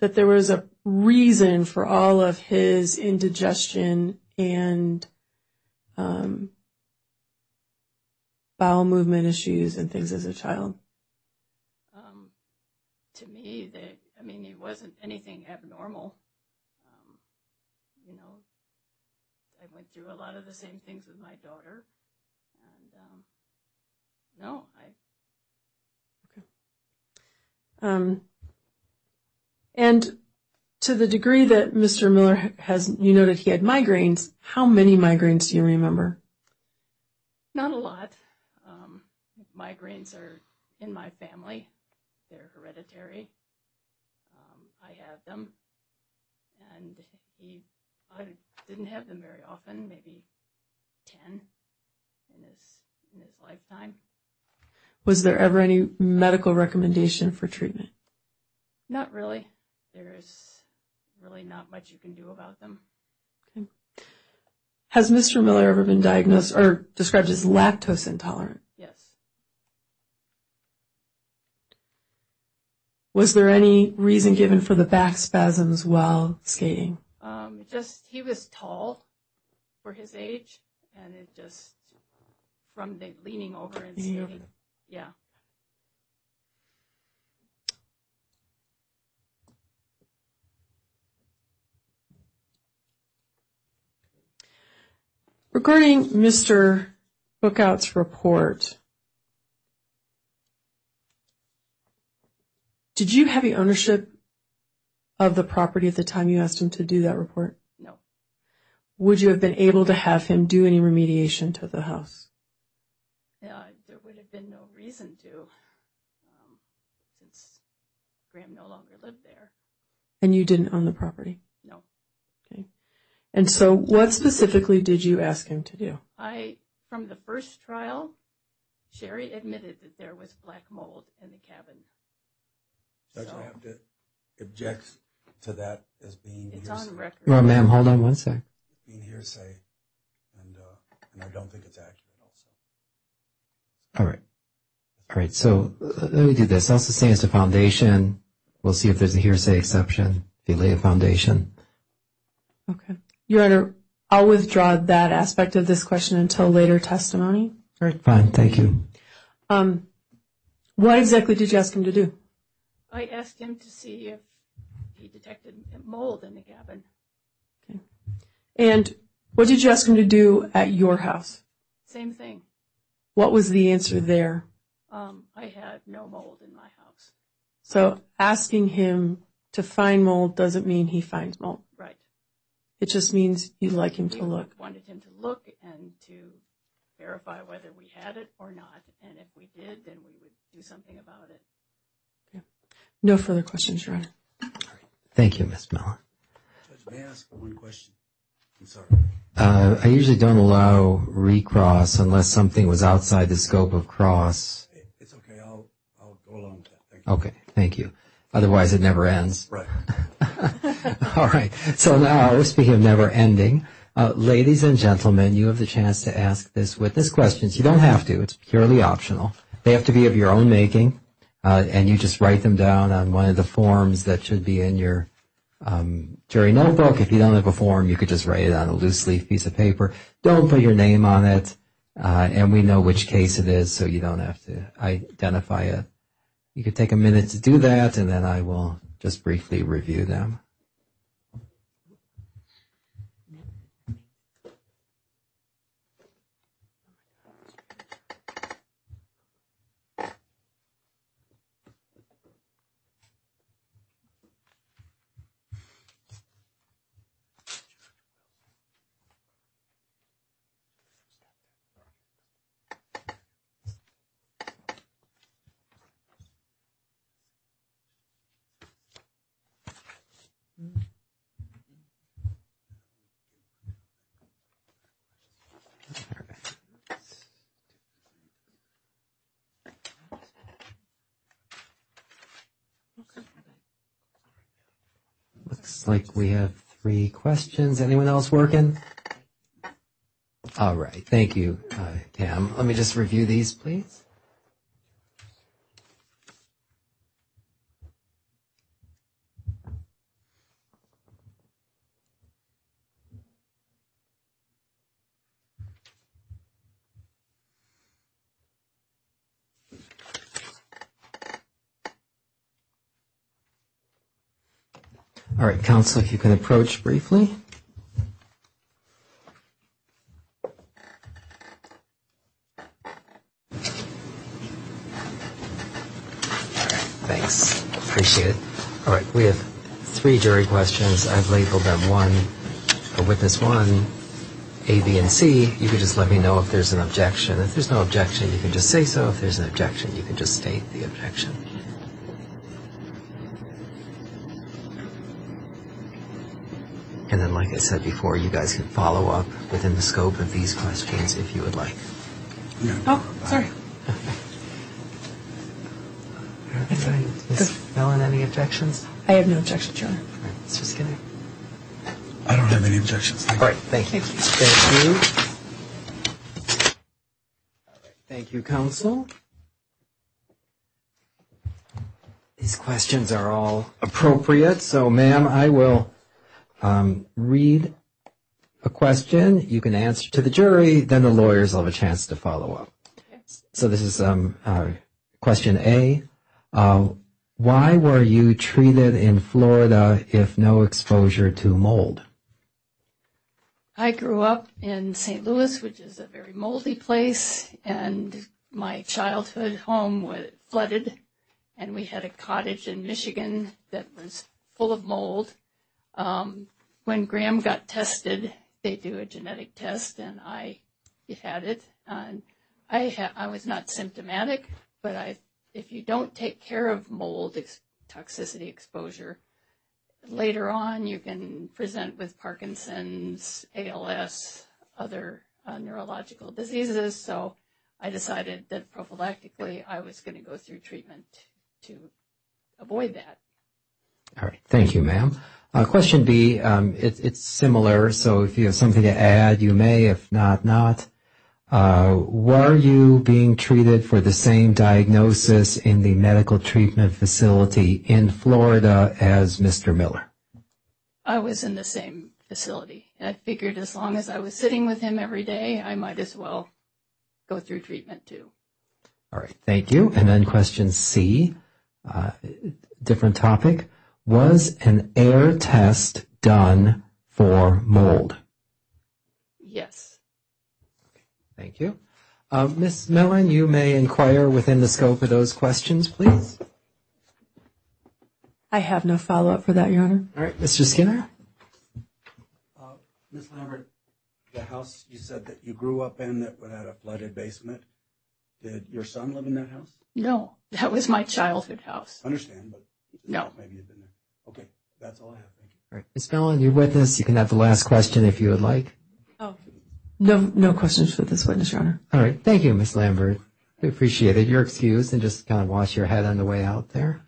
that there was a reason for all of his indigestion and um, bowel movement issues and things as a child? Um, to me, I mean, it wasn't anything abnormal. Um, you know, I went through a lot of the same things with my daughter. No, I... Okay. And to the degree that Mr. Miller has, you noted he had migraines, how many migraines do you remember? Not a lot. Um, migraines are in my family. They're hereditary. Um, I have them. And he I didn't have them very often, maybe 10 in his in his lifetime. Was there ever any medical recommendation for treatment? Not really. There's really not much you can do about them. Okay. Has Mr. Miller ever been diagnosed or described as lactose intolerant? Yes. Was there any reason given for the back spasms while skating? Um, just, he was tall for his age, and it just, from the leaning over and skating. Yeah. Regarding Mr. Bookout's report, did you have the ownership of the property at the time you asked him to do that report? No. Would you have been able to have him do any remediation to the house? Yeah, there would have been no reason to, um, since Graham no longer lived there. And you didn't own the property? No. Okay. And so what specifically did you ask him to do? I, from the first trial, Sherry admitted that there was black mold in the cabin. Judge, I have to object to that as being hearsay. It's on record. Well, ma'am, hold on one sec. Being hearsay, and uh, and I don't think it's accurate also. All right. All right, so uh, let me do this. I'll sustain as a foundation. We'll see if there's a hearsay exception if you lay a foundation. Okay. Your Honor, I'll withdraw that aspect of this question until later testimony. All right, fine. Thank you. Um, what exactly did you ask him to do? I asked him to see if he detected mold in the cabin. Okay. And what did you ask him to do at your house? Same thing. What was the answer there? Um, I had no mold in my house. So asking him to find mold doesn't mean he finds mold? Right. It just means you'd like him to look? We wanted him to look and to verify whether we had it or not. And if we did, then we would do something about it. No further questions, Your Honor. All right. Thank you, Ms. Mellon. Judge, may I ask one question? I'm sorry. Uh, I usually don't allow recross unless something was outside the scope of cross. It's okay. I'll go along with that. Okay. Thank you. Otherwise, it never ends. Right. All right. So now, speaking of never ending, uh, ladies and gentlemen, you have the chance to ask this witness questions. You don't have to. It's purely optional. They have to be of your own making, uh, and you just write them down on one of the forms that should be in your um, jury notebook. If you don't have a form, you could just write it on a loose leaf piece of paper. Don't put your name on it, uh, and we know which case it is, so you don't have to identify it. You could take a minute to do that, and then I will just briefly review them. Looks like we have three questions. Anyone else working? All right. Thank you, uh, Cam. Let me just review these, please. All right, counsel, if you can approach briefly. Thanks. Appreciate it. All right, we have three jury questions. I've labeled them one, witness one, A, B, and C. You could just let me know if there's an objection. If there's no objection, you can just say so. If there's an objection, you can just state the objection. And then, like I said before, you guys can follow up within the scope of these questions if you would like. Oh, sorry. Ms. Mellon, any objections? I have no objections, Your Honor. All right, Mr. Skinner? I don't have any objections. Thank All you. right, thank you. Thank you. Thank you. All right, counsel. These questions are all appropriate, so ma'am, I will read a question. You can answer to the jury, then the lawyers will have a chance to follow up. So this is um, uh, question A. Uh, why were you treated in Florida if no exposure to mold? I grew up in St. Louis, which is a very moldy place, and my childhood home was flooded, and we had a cottage in Michigan that was full of mold. Um, when Graham got tested, they do a genetic test, and I had it. And I was not symptomatic, but I if you don't take care of mold toxicity exposure, later on you can present with Parkinson's, ALS, other uh, neurological diseases. So I decided that prophylactically I was going to go through treatment to avoid that. All right. Thank you, ma'am. Uh, Question B, um, it- it's similar, so if you have something to add, you may. If not, not. Uh, Were you being treated for the same diagnosis in the medical treatment facility in Florida as Mr. Miller? I was in the same facility. I figured as long as I was sitting with him every day, I might as well go through treatment too. All right. Thank you. And then question C, uh, different topic. Was an air test done for mold? Yes. Thank you. Uh, Ms. Millen, you may inquire within the scope of those questions, please. I have no follow-up for that, Your Honor. All right, Mr. Skinner? Ms. Lambert, the house you said that you grew up in that had a flooded basement, did your son live in that house? No, that was my childhood house. I Understand, but. No. Maybe you've been there. Okay, that's all I have. Thank you. All right, Ms. Millen, your witness, you can have the last question if you would like. Oh. No, no questions for this witness, Your Honor. All right, thank you, Ms. Lambert. We appreciate it. You're excused and just kind of wash your head on the way out there.